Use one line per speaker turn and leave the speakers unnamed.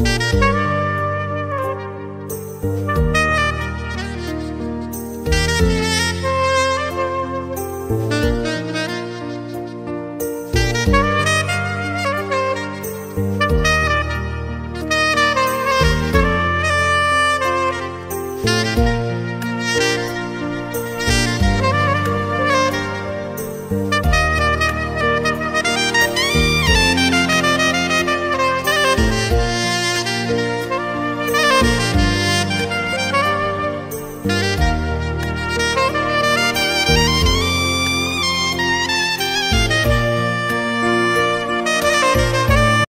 you.